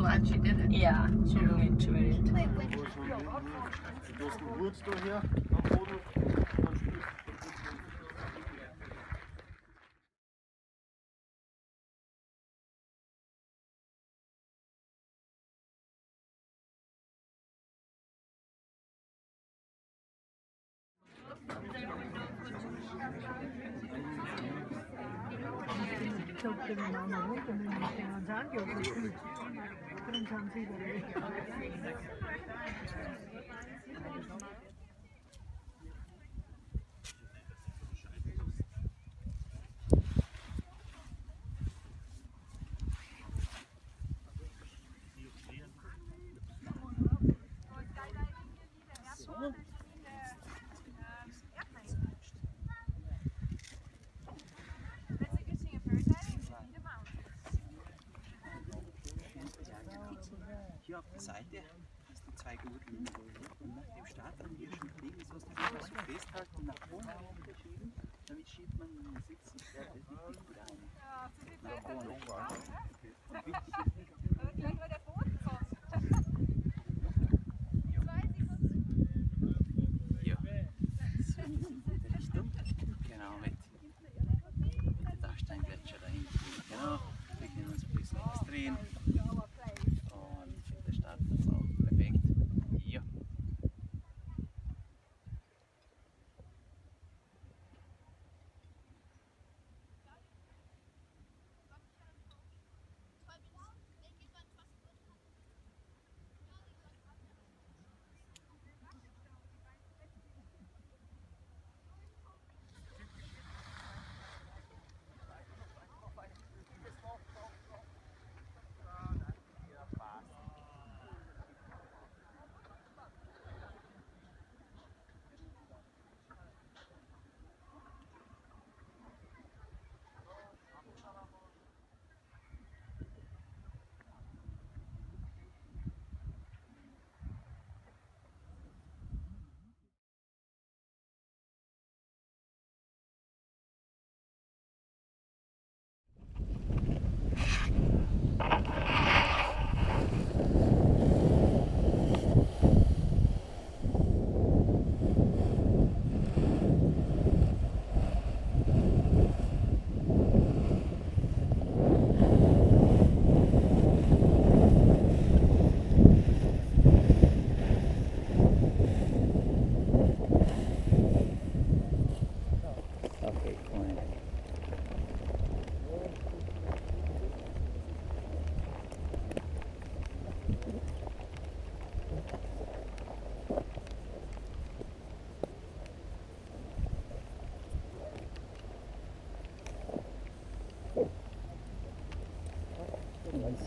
glad she did it. Yeah, she really enjoyed it. Du hast einen Hut daher am Boden, 적 때문에 나는 원고는 대한 장기 없고 그런 잠수이고 auf der Seite hast du zwei Gurten. Und nach dem Start an hier schon was du kannst du festhalten und nach vorne verschieben. Damit schiebt man den Sitz und fährt richtig gut ein. Nach vorne. Und wichtig ist nicht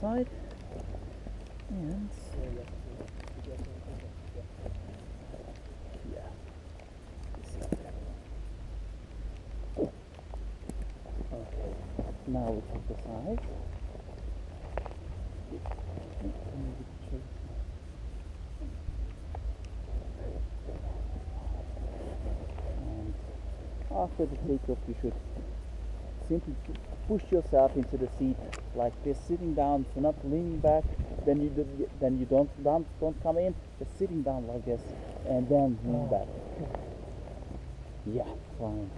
side and. Okay, now we check the sides. And after the takeoff, you should simply push yourself into the seat like this, sitting down, so not leaning back. Then you do, then you don't don't don't come in. Just sitting down like this, and then lean back. Yeah, fine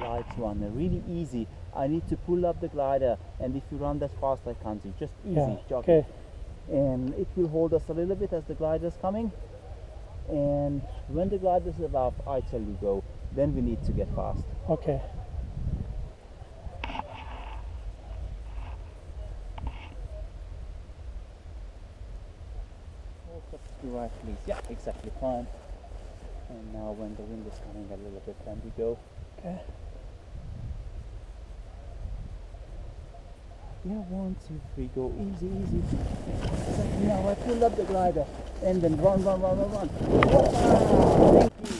light one, really easy. I need to pull up the glider, and if you run that fast, I can't see. Just easy Yeah, jogging. okay. And it will hold us a little bit as the glider is coming. And when the glider is above, I tell you go. Then we need to get fast. Okay. To right, please. Yeah, exactly fine. And now when the wind is coming a little bit, then we go. Okay. Yeah, one, two, three, go easy, easy. Now I pull up the glider and then run, run, run, run, run. Thank you.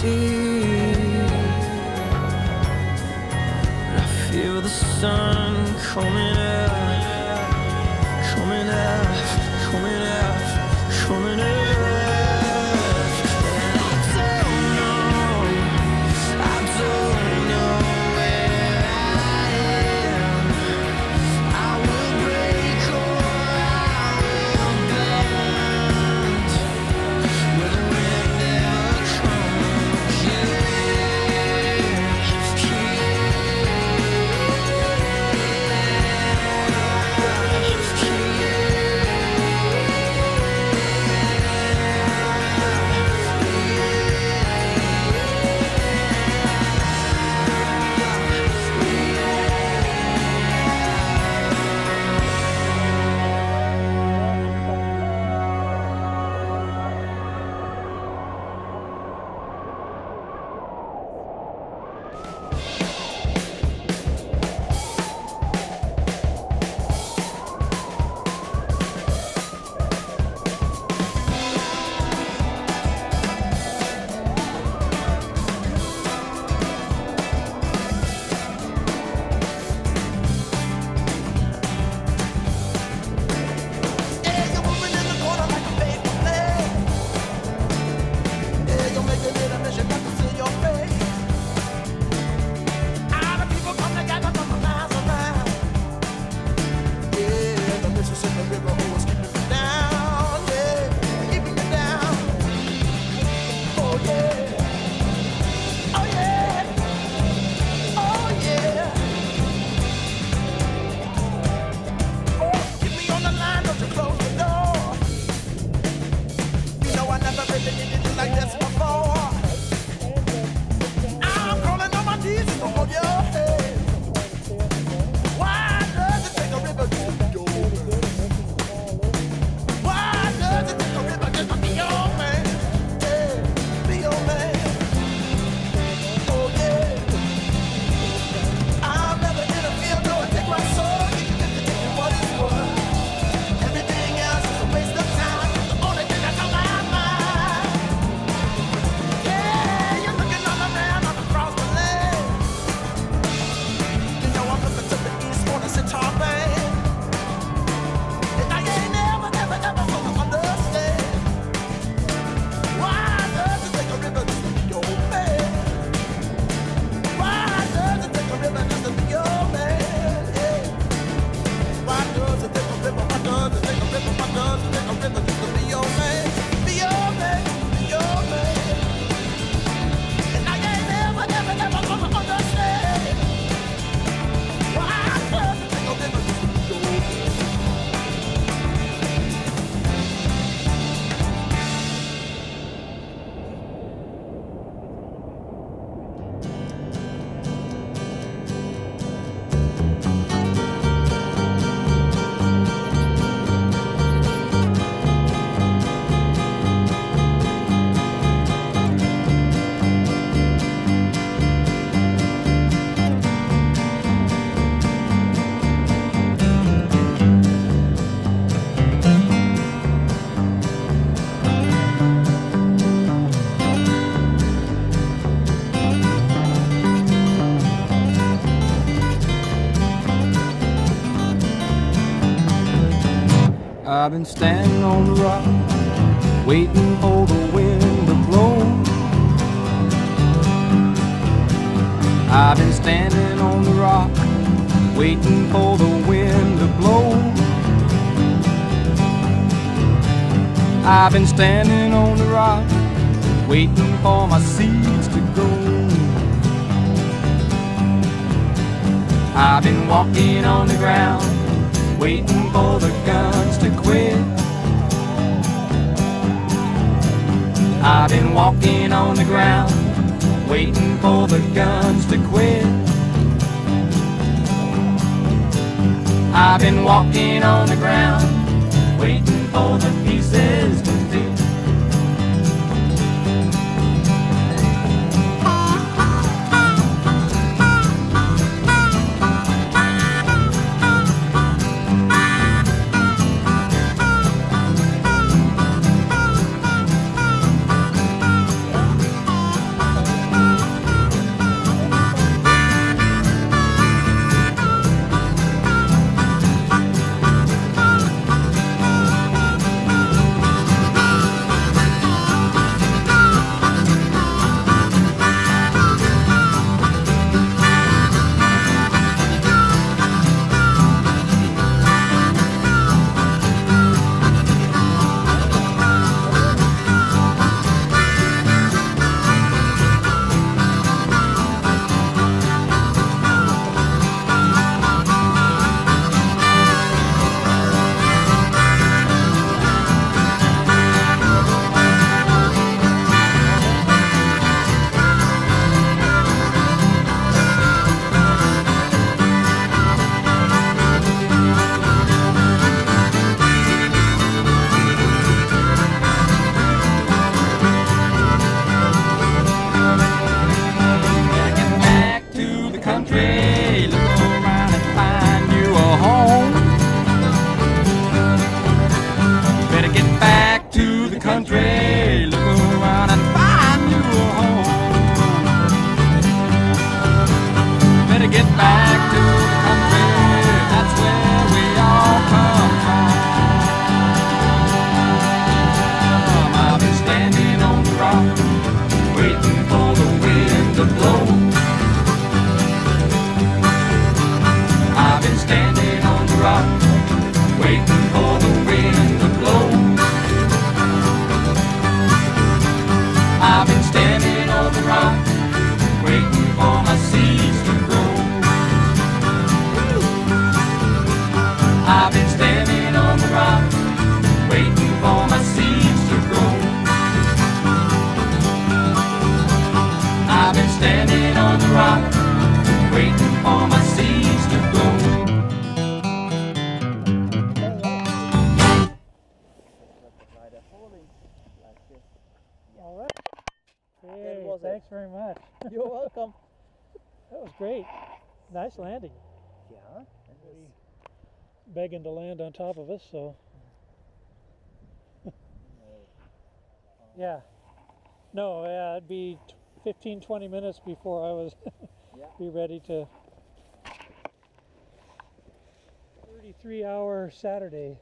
see. I feel the sun coming I've been standing on the rock, waiting for the wind to blow. I've been standing on the rock, waiting for the wind to blow. I've been standing on the rock, waiting for my seeds to grow. I've been walking on the ground waiting for the guns to quit. I've been walking on the ground, waiting for the guns to quit. I've been walking on the ground, waiting for the pieces. Was Thanks very much. You're welcome. That was great. Nice landing. Yeah. it was- Begging to land on top of us, so yeah. No, yeah, it'd be 15, 20 minutes before I was Yeah. be ready to. 33 hour Saturday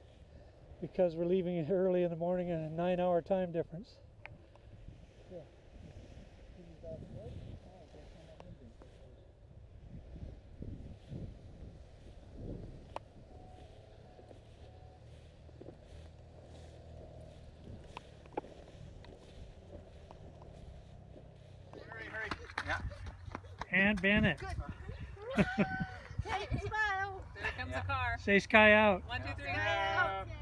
because we're leaving early in the morning and a nine hour time difference. And Bennett. Hey, smile. There comes a car. Say sky out. One, two, three, go.